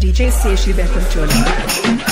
DJ Seixi Chola.